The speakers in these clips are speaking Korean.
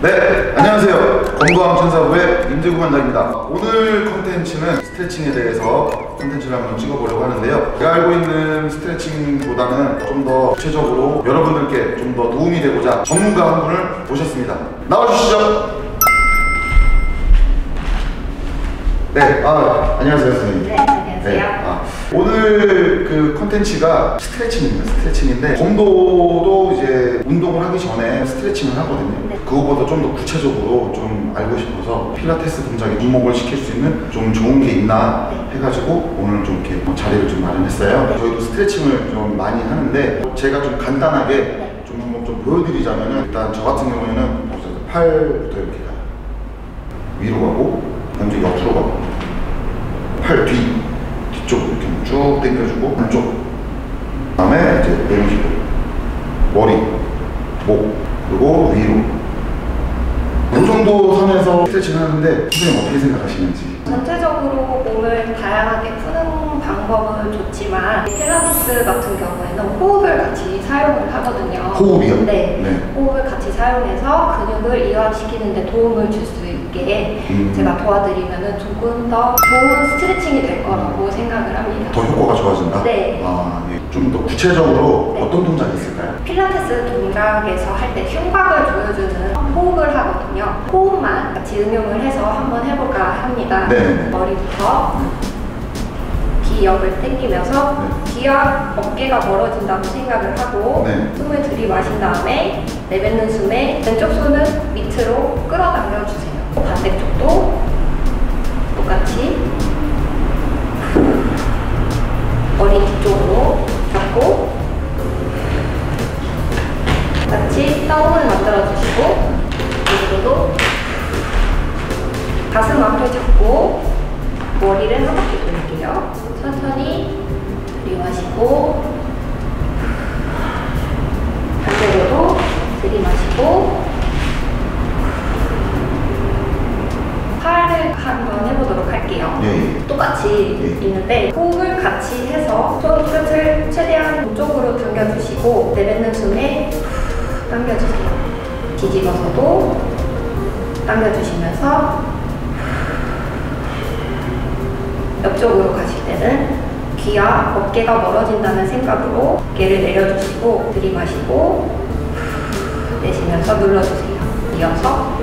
네, 안녕하세요. 건강 천사부의 임재구 관장입니다. 오늘 컨텐츠는 스트레칭에 대해서 컨텐츠를 한번 찍어보려고 하는데요. 제가 알고 있는 스트레칭보다는 좀 더 구체적으로 여러분들께 좀 더 도움이 되고자 전문가 한 분을 모셨습니다. 나와주시죠. 네, 아, 안녕하세요, 선생님. 네, 안녕하세요. 아, 오늘 그 컨텐츠가 스트레칭입니다. 스트레칭인데 검도도 이제 운동을 하기 전에 스트레칭을 하거든요. 네. 그거보다 좀 더 구체적으로 좀 알고 싶어서 필라테스 동작에 접목을 시킬 수 있는 좀 좋은 게 있나 해가지고 오늘 좀 이렇게 뭐 자리를 좀 마련했어요. 네. 저희도 스트레칭을 좀 많이 하는데 제가 좀 간단하게 네. 좀 한번 좀 보여드리자면은 일단 저 같은 경우에는 먼저 팔부터 이렇게 가요. 위로 가고 이제 옆으로 가고 팔 뒤, 쭉 당겨주고 한쪽 그다음에 이제 내리시고 머리, 목 그리고 위로 이 정도 선에서 스트레칭 하는데 선생님 어떻게 생각하시는지 전체적으로 몸을 다양하게 푸는 방법은 좋지만 필라테스 같은 경우에는 호흡을 같이 사용을 하거든요. 호흡이요? 네. 네. 호흡을 같이 사용해서 근육을 이완시키는 데 도움을 줄 수 있 게 음. 제가 도와드리면 조금 더 좋은 스트레칭이 될 거라고 생각을 합니다. 더 효과가 좋아진다? 네. 아, 네. 좀더 구체적으로 네. 어떤 동작이 있을까요? 필라테스 동작에서 할 때 흉곽을 조여주는 호흡을 하거든요. 호흡만 같이 응용을 해서 한번 해볼까 합니다. 네. 머리부터 기역을 당기면서 네. 귀와 어깨가 멀어진다고 생각을 하고 네. 숨을 들이마신 다음에 내뱉는 숨에 왼쪽 손은 밑으로 끌어당겨 주세요. 반대쪽도 똑같이 손 끝을 최대한 왼쪽으로 당겨주시고 내뱉는 숨에 후 당겨주세요. 뒤집어서도 당겨주시면서 옆쪽으로 가실 때는 귀와 어깨가 멀어진다는 생각으로 어깨를 내려주시고 들이마시고 후 내쉬면서 눌러주세요. 이어서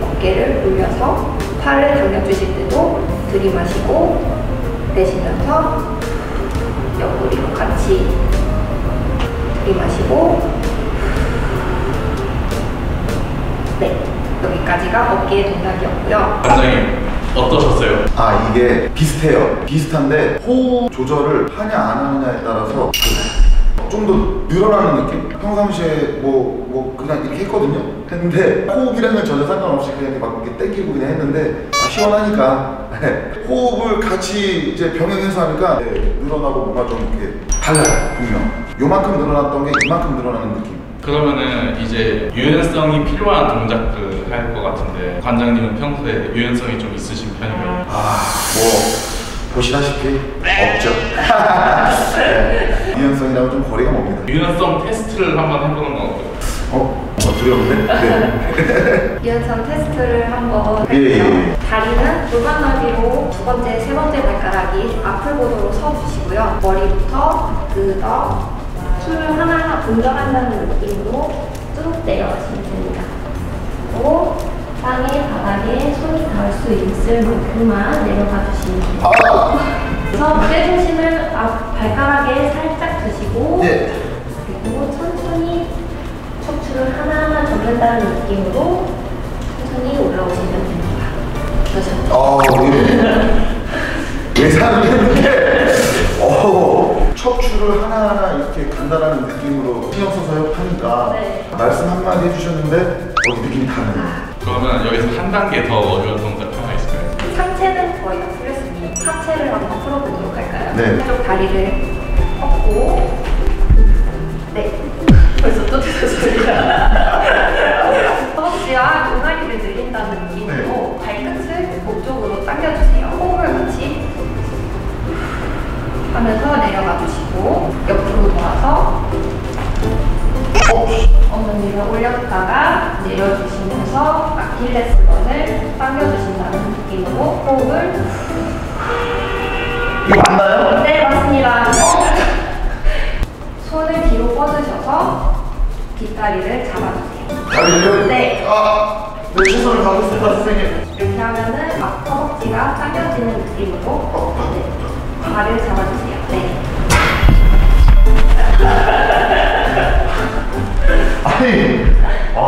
어깨를 올려서 팔을 당겨주실 때도 들이마시고 내쉬면서 옆구리로 같이 들이마시고 네 여기까지가 어깨의 동작이었고요. 관장님 어떠셨어요? 아 이게 비슷해요 비슷한데 호흡 조절을 하냐 안 하느냐에 따라서 좀 더 늘어나는 느낌? 평상시에 뭐, 뭐 그냥 이렇게 했거든요. 했는데 호흡이랑은 전혀 상관없이 그냥 막 이렇게 땡기고 그냥 했는데 아, 시원하니까. 호흡을 같이 이제 병행해서 하니까 네, 늘어나고 뭔가 좀 이렇게 달라요 분명. 요만큼 늘어났던 게 이만큼 늘어나는 느낌. 그러면은 이제 유연성이 필요한 동작들 할것 같은데 관장님은 평소에 유연성이 좀 있으신 편인가요? 아뭐 보시다시피 없죠 네. 유연성이랑은 좀 거리가 멉니다 유연성 테스트를 한번 해보는 건 어때요? 어? 어 두려운데? 네. 유연성 테스트를 한번 예, 예. 예. 다리는 골반 넓이로 두 번째, 세 번째 발가락이 앞을 보도록 서주시고요. 머리부터 그더 숨을 하나하나 운전한다는 느낌으로 쭉 내려가시면 됩니다. 그리고 땅에 바닥에 손이 닿을 수 있을 만큼만 내려가 주시면 돼요. 그래서 무게 중심을 앞 발가락에 살짝 두시고 네. 그리고 천천히 척추를 하나하나 접는다는 느낌으로 천천히 올라오시면 됩니다. 그러셨죠? 아, 예상을 했는데, 어, 척추를 하나하나 이렇게 간단한 느낌으로 신경 써서 하니까 네. 말씀 한마디 해주셨는데, 어, 느낌이 다르네요. 그러면 여기서 한 단계 더 어려운 동작 네. 한쪽 다리를 뻗고. 네. 벌써 또 소리가. 허벅지와 종아리를 늘린다는 느낌으로 발끝을 목 쪽으로 당겨주세요. 호흡을 같이 하면서 내려가 주시고 옆으로 돌아서 엉덩이를 올렸다가 내려주시면서 아킬레스건을 당겨주신다는 느낌으로 호흡을 뒷다리를 잡아주세요. 다리를 네. 아, 네 최선을 다하겠습니다 선생님. 이렇게 하면은 막 허벅지가 당겨지는 느낌으로 네. 발을 잡아주세요. 네. 아니, 아,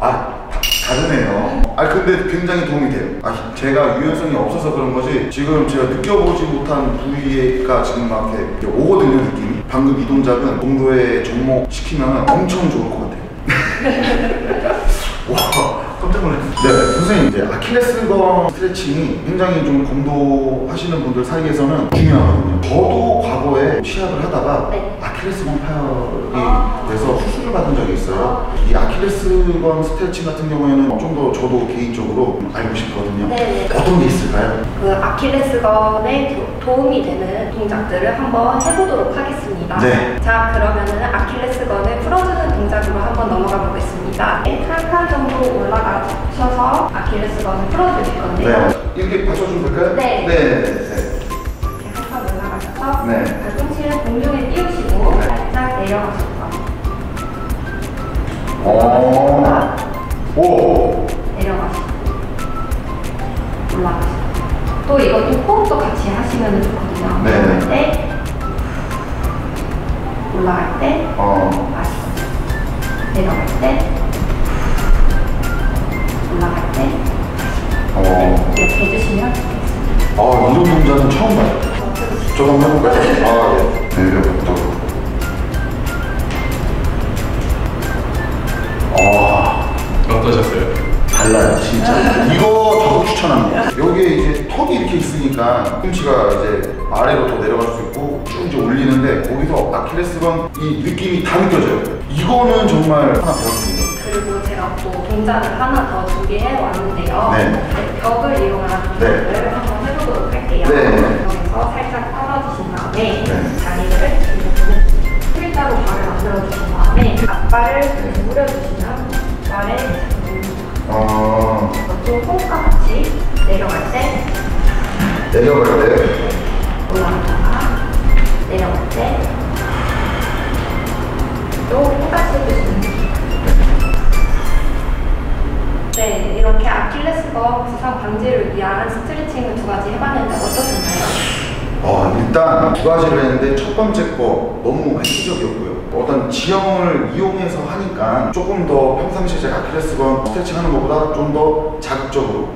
아, 다르네요. 아, 근데 굉장히 도움이 돼요. 아, 제가 유연성이 없어서 그런 거지, 지금 제가 느껴보지 못한 부위가 지금 막 이렇게, 오거든요, 느낌이. 방금 이 동작은 정도에 접목시키면 엄청 좋을 것 같아요. 와, 깜짝 놀랐네. 네, 선생님, 이제 아킬레스건 스트레칭이 굉장히 좀 검도하시는 분들 사이에서는 중요하거든요. 저도 과거에 시합을 하다가 네. 아킬레스건 파열이 아. 돼서 수술을 받은 적이 있어요. 이 아킬레스건 스트레칭 같은 경우에는 좀 더 저도 개인적으로 알고 싶거든요. 네. 어떤 게 있을까요? 그 아킬레스건에 도- 도움이 되는 동작들을 한번 해보도록 하겠습니다. 네. 자, 그러면은 아킬레스건을 풀어주는 동작으로 한번 넘어가 보겠습니다. 네, 한칸 정도 올라가셔서 아킬레스건을 풀어주실 건데요. 네. 이렇게 받쳐주면 될까요? 네. 네. 네. 이렇게 한칸 올라가셔서 네. 발꿈치를 공중에 띄우시고 살짝 내려가실 거예요. 어. 오. 내려가시고 올라가시고 또 이것도 호흡도 같이 하시면 좋거든요. 네. 올라갈 때 올라갈 때 어. 마시고 어떠셨어요? 달라요, 진짜. 이거 저도 추천합니다. 여기에 이제 턱이 이렇게 있으니까 꿈치가 이제 아래로 더 내려갈 수 있고 쭉 이제 올리는데 거기서 아킬레스건 이 느낌이 다 느껴져요. 이거는 정말 하나 배웠습니다. 그리고 제가 또 동작을 하나 더 준비해 왔는데요. 네. 벽을 이용한 네. 동작을 한번 해보도록 할게요. 네. 여기서 살짝 떨어지신 다음에 네. 다리를 이렇게 일자로 발을 만들어 주신 다음에 앞발을 이렇게 무려주시면 발에 내려갈 때. 올라갔다가 내려갈 때또 똑같이 해주시면. 네, 이렇게 아킬레스건 부상 방지를 위한 스트레칭을 두 가지 해봤는데 어떠셨나요? 어, 일단 두 가지를 했는데 첫 번째 거 너무 획기적이었고요. 어떤 지형을 이용해서 하니까 조금 더 평상시에 제가 아킬레스건 스트레칭 하는 것보다 좀 더 자극적으로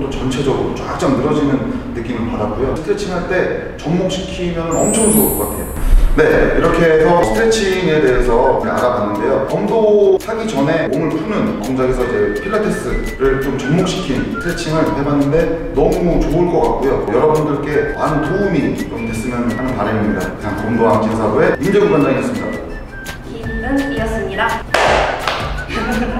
더 전체적으로 쫙쫙 늘어지는 느낌을 받았고요. 스트레칭 할 때 접목시키면 엄청 좋을 것 같아요. 네, 이렇게 해서 스트레칭에 대해서 알아봤는데요. 검도 하기 전에 몸을 푸는 동작에서 이제 필라테스를 좀 접목시킨 스트레칭을 해봤는데 너무 좋을 것 같고요. 여러분들께 많은 도움이 좀 됐으면 하는 바람입니다. 이상 검도왕 진사부의 임재구 관장이었습니다. 김은이었습니다.